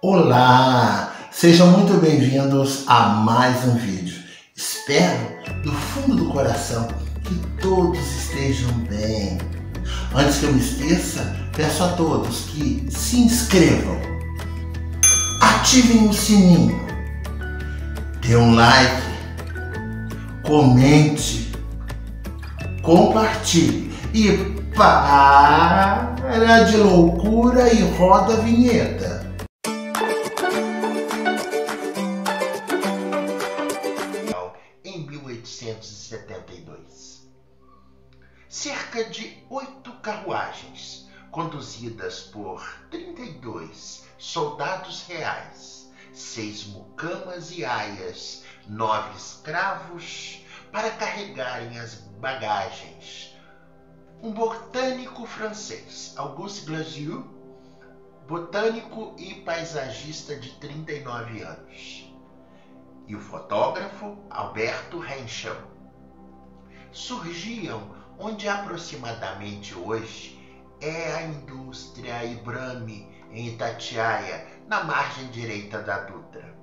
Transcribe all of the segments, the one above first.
Olá! Sejam muito bem-vindos a mais um vídeo. Espero do fundo do coração que todos estejam bem. Antes que eu me esqueça, peço a todos que se inscrevam, ativem o sininho, dê um like, comente, compartilhe e para de loucura e roda a vinheta. Conduzidas por 32 soldados reais, seis mucamas e aias, nove escravos, para carregarem as bagagens. Um botânico francês, Auguste Glasieux, botânico e paisagista de 39 anos e o fotógrafo Alberto Henschel surgiam onde aproximadamente hoje é a indústria Ibrame em Itatiaia, na margem direita da Dutra.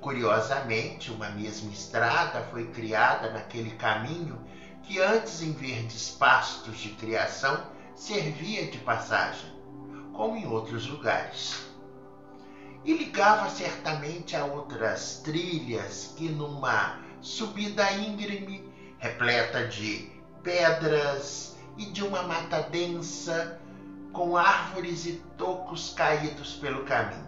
Curiosamente, uma mesma estrada foi criada naquele caminho que antes em verdes pastos de criação servia de passagem, como em outros lugares e ligava certamente a outras trilhas que numa subida íngreme, repleta de pedras e de uma mata densa, com árvores e tocos caídos pelo caminho.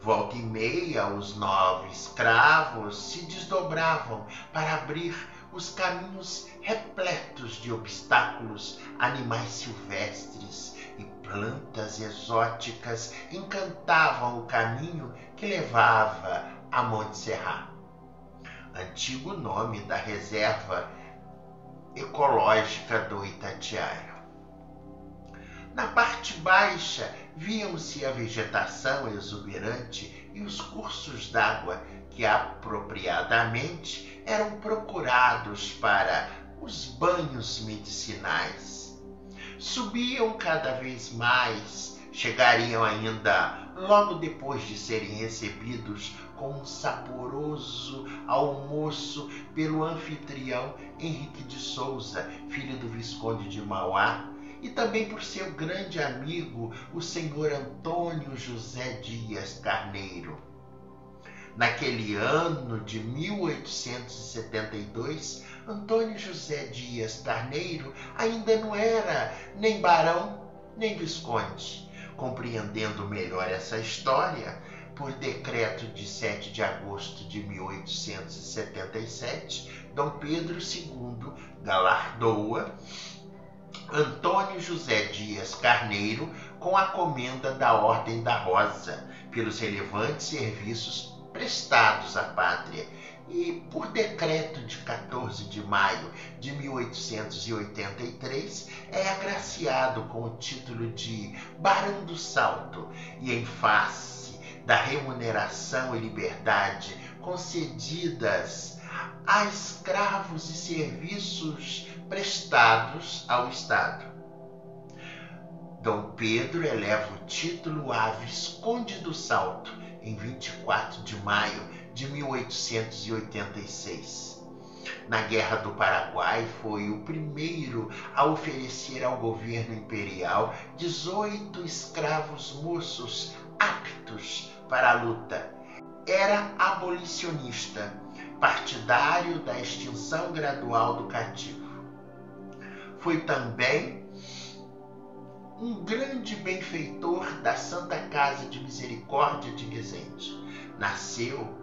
Volta e meia, os nove escravos se desdobravam para abrir os caminhos repletos de obstáculos, animais silvestres e plantas exóticas encantavam o caminho que levava a Monte Serra, antigo nome da reserva ecológica do Itatiaia. Na parte baixa viam-se a vegetação exuberante e os cursos d'água que apropriadamente eram procurados para os banhos medicinais subiam cada vez mais, chegariam ainda logo depois de serem recebidos com um saboroso almoço pelo anfitrião Henrique de Souza, filho do Visconde de Mauá, e também por seu grande amigo, o senhor Antônio José Dias Carneiro. Naquele ano de 1872, Antônio José Dias Carneiro ainda não era nem barão nem visconde. Compreendendo melhor essa história, por decreto de 7 de agosto de 1877, Dom Pedro II galardoa Antônio José Dias Carneiro com a comenda da Ordem da Rosa pelos relevantes serviços prestados à pátria e, por decreto de 14 de maio de 1883, é agraciado com o título de Barão do Salto e, em face da remuneração e liberdade concedidas a escravos e serviços prestados ao Estado. Dom Pedro eleva o título a Visconde do Salto em 24 de maio de 1886. Na Guerra do Paraguai, foi o primeiro a oferecer ao governo imperial 18 escravos moços aptos para a luta. Era abolicionista, partidário da extinção gradual do cativo. Foi também um grande benfeitor da Santa Casa de Misericórdia de Resende. Nasceu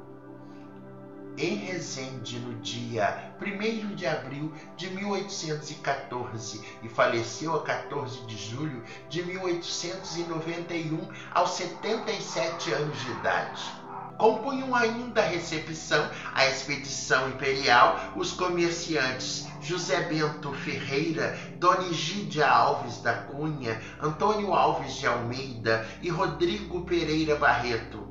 em Resende no dia 1 de abril de 1814 e faleceu a 14 de julho de 1891 aos 77 anos de idade. Compunham ainda a recepção à expedição imperial os comerciantes José Bento Ferreira, Dona Egídia Alves da Cunha, Antônio Alves de Almeida e Rodrigo Pereira Barreto.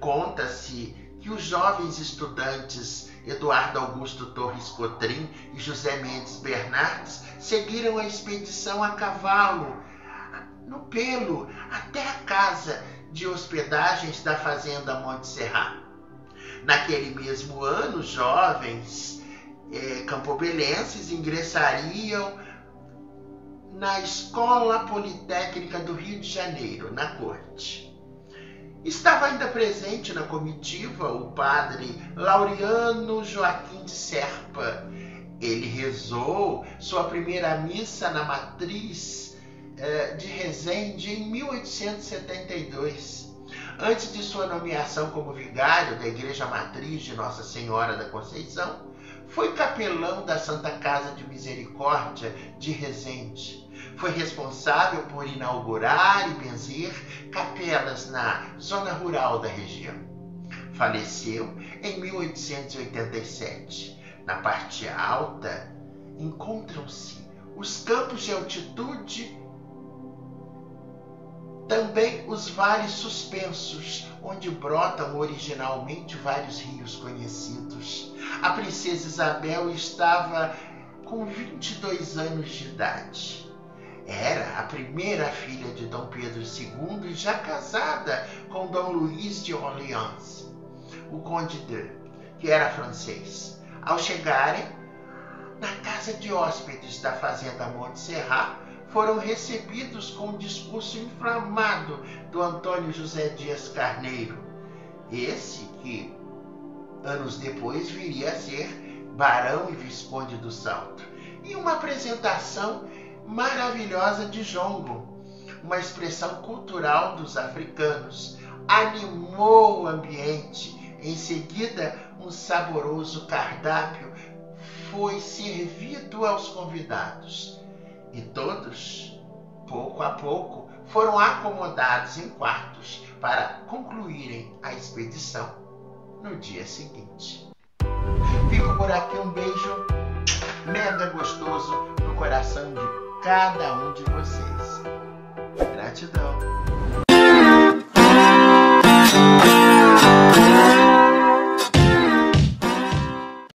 Conta-se que os jovens estudantes Eduardo Augusto Torres Cotrim e José Mendes Bernardes seguiram a expedição a cavalo, no pelo, até a casa de hospedagens da fazenda Monte Serrat. Naquele mesmo ano, jovens eh, campobelenses ingressariam na Escola Politécnica do Rio de Janeiro, na corte. Estava ainda presente na comitiva o padre Laureano Joaquim de Serpa. Ele rezou sua primeira missa na matriz eh, de Resende em 1872. Antes de sua nomeação como vigário da Igreja Matriz de Nossa Senhora da Conceição, foi capelão da Santa Casa de Misericórdia de Resende. Foi responsável por inaugurar e benzer capelas na zona rural da região. Faleceu em 1887. Na parte alta encontram-se os campos de altitude também os vales suspensos, onde brotam originalmente vários rios conhecidos. A princesa Isabel estava com 22 anos de idade. Era a primeira filha de Dom Pedro II e já casada com Dom Luís de Orleans, o Conde de, que era francês. Ao chegarem na casa de hóspedes da fazenda Monte Serrat, foram recebidos com um discurso inflamado do Antônio José Dias Carneiro, esse que anos depois viria a ser Barão e Visconde do Salto, e uma apresentação maravilhosa de jongo, uma expressão cultural dos africanos, animou o ambiente. Em seguida, um saboroso cardápio foi servido aos convidados e todos, pouco a pouco, foram acomodados em quartos para concluírem a expedição no dia seguinte. Fico por aqui um beijo mega gostoso no coração de cada um de vocês. Gratidão.